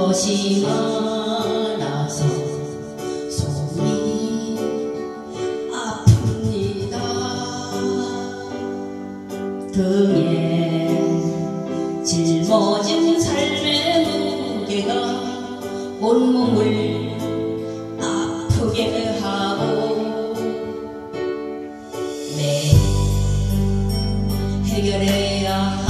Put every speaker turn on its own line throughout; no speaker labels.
것이 많아서 손이 아픕니다. 등에 짊어진 삶의 무게가 온몸을 아프게 하고 매일 해결해야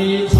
Sati